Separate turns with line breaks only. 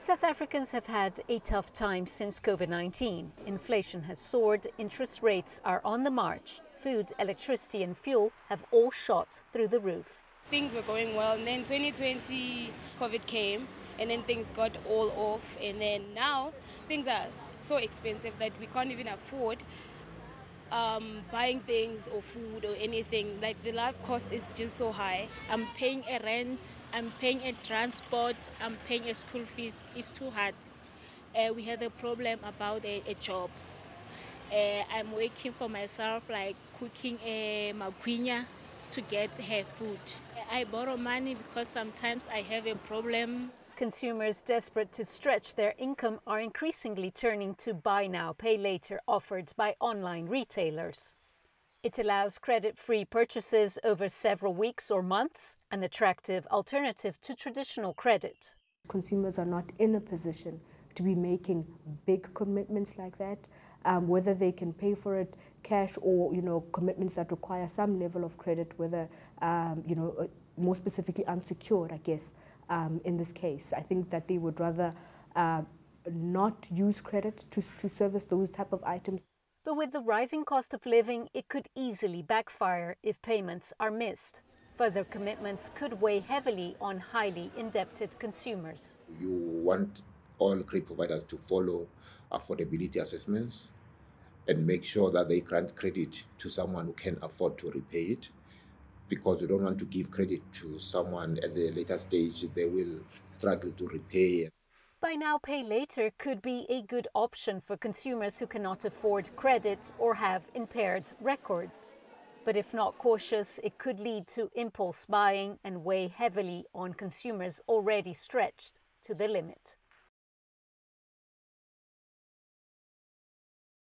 South Africans have had a tough time since COVID 19. Inflation has soared, interest rates are on the march, food, electricity, and fuel have all shot through the roof.
Things were going well, and then 2020 COVID came, and then things got all off, and then now things are so expensive that we can't even afford um, buying things or food or anything. Like the life cost is just so high.
I'm paying a rent, I'm paying a transport, I'm paying a school fees. It's too hard. Uh, we had a problem about a, a job. Uh, I'm working for myself, like cooking a magwinya to get her food. I borrow money because sometimes I have a problem
Consumers desperate to stretch their income are increasingly turning to buy now, pay later offered by online retailers. It allows credit free purchases over several weeks or months, an attractive alternative to traditional credit.
Consumers are not in a position to be making big commitments like that, um, whether they can pay for it cash or you know commitments that require some level of credit, whether um, you know uh, more specifically unsecured, I guess um, in this case. I think that they would rather uh, not use credit to, to service those type of items.
But with the rising cost of living, it could easily backfire if payments are missed. Further commitments could weigh heavily on highly indebted consumers.
You want all credit providers to follow affordability assessments and make sure that they grant credit to someone who can afford to repay it because we don't want to give credit to someone at the later stage they will struggle to repay.
Buy now, pay later could be a good option for consumers who cannot afford credit or have impaired records. But if not cautious, it could lead to impulse buying and weigh heavily on consumers already stretched to the limit.